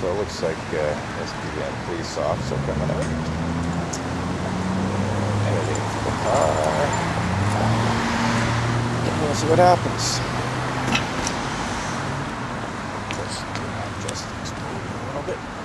So it looks like uh, SPVM police officer coming out. Editing for the car. And we'll see what happens. Just, uh, just explode a little bit.